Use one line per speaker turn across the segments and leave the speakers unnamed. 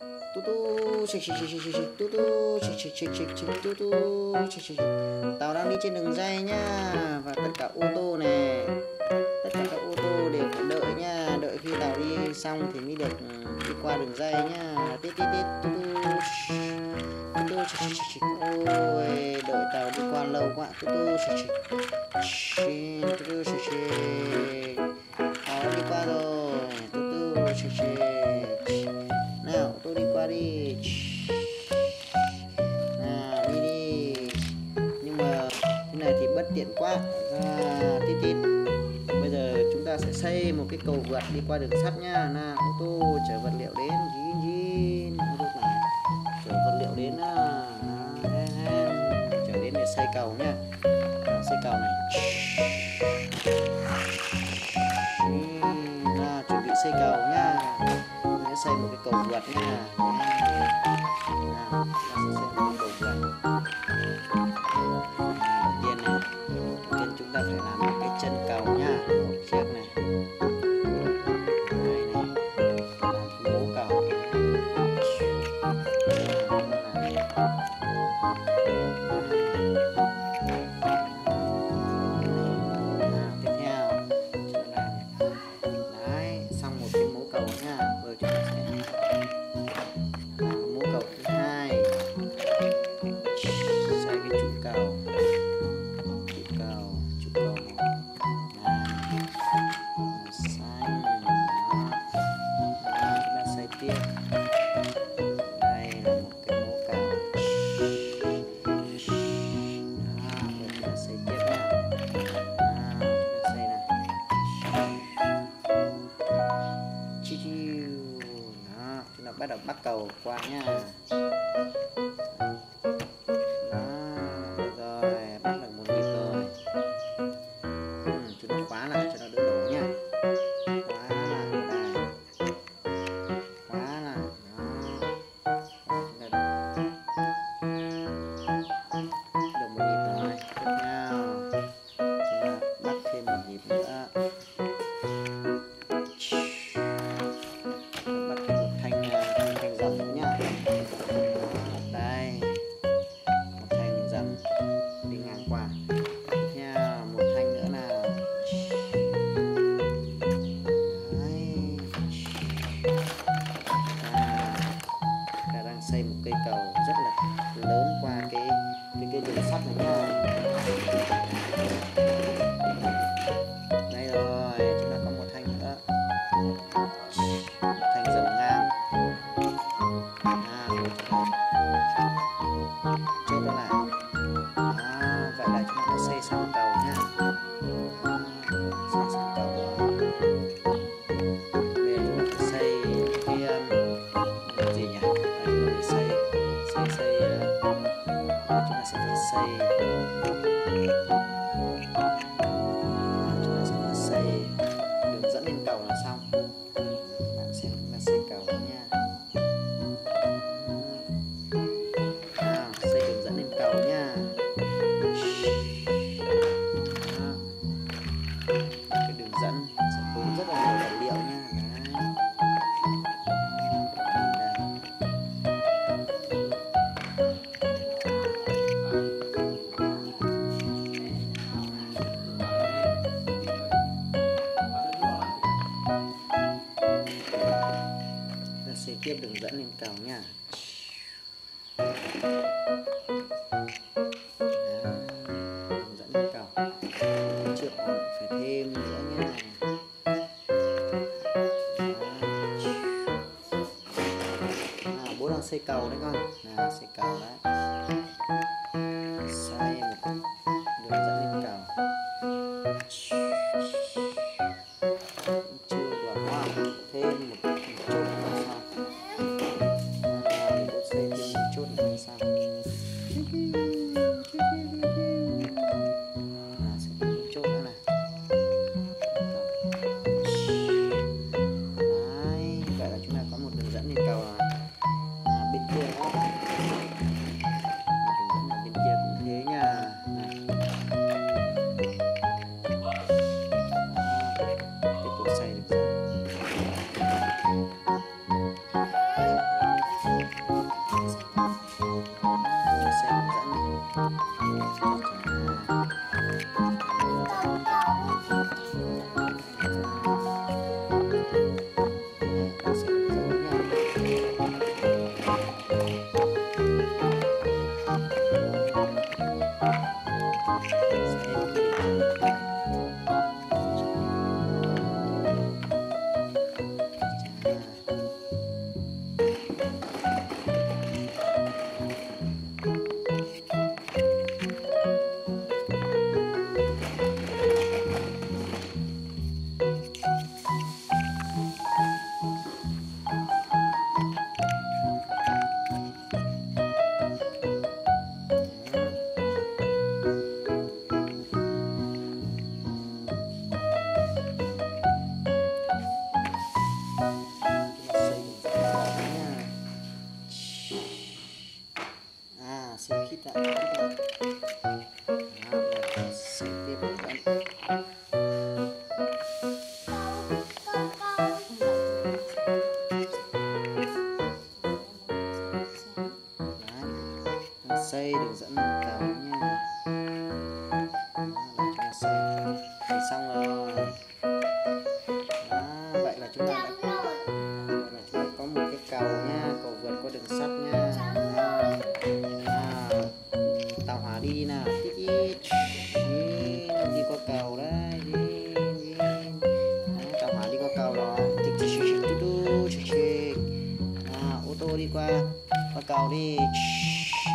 tu tu xịch xịch xịch xịch xịch tu tu xịch xịch xịch xịch xịch tu tu xịch xịch tàu đang đi trên đường dây nhá và tất cả ô tô này tất cả các ô tô đều phải đợi nha đợi khi tàu đi xong thì mới được đi qua đường dây nhá tít tít tít tu tu tu tu xịch xịch xịch ôi đợi tàu đi qua lâu quá tu tu xịch xịch tiện quá. Ra tít tít bây giờ chúng ta sẽ xây một cái cầu vượt đi qua đường sắt nha nào ô tô chở vật liệu đến dín dín này. Chở vật liệu đến à, chở đến để xây cầu nha à, xây cầu này. Chuẩn bị xây cầu nha sẽ xây một cái cầu vượt nha. Nào ta sẽ xây một cái cầu vượt. Ta phải làm một cái chân cầu nha. Một chiếc này. Bắt đầu bắt cầu qua nha. Sau chúng ta nha rất là nhiều vật liệu nha. Sẽ tiếp đường dẫn lên cầu nha. Là xây cầu đấy con. Là xây cầu đấy. Música xây đường dẫn cầu nha. Đó, chúng ta xây thì xong rồi. Đó, vậy là chúng ta đã vậy là chúng ta có một cái cầu nha cầu vượt qua đường sắt nha. À, tàu hỏa đi nào. Đi qua cầu đấy. Đó, tàu hỏa đi qua cầu rồi ô tô đi qua qua cầu đi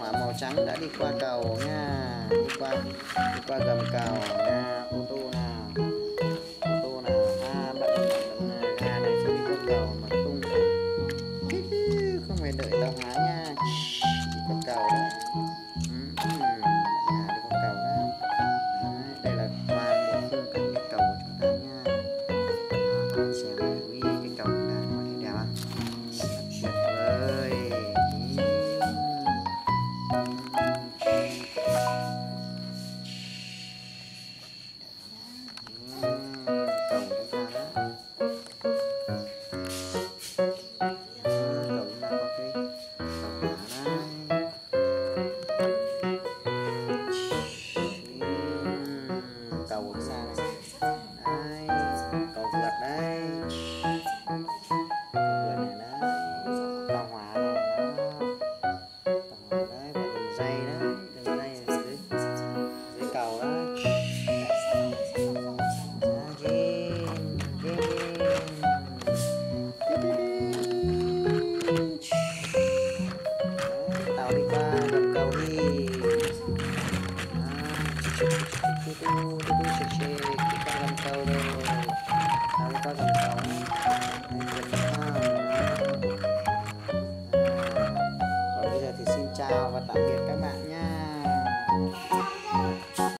hỏa màu trắng đã đi qua cầu nha, đi qua đi qua gầm cầu nha. shake shake shake shake kita akan tahu kita akan tahu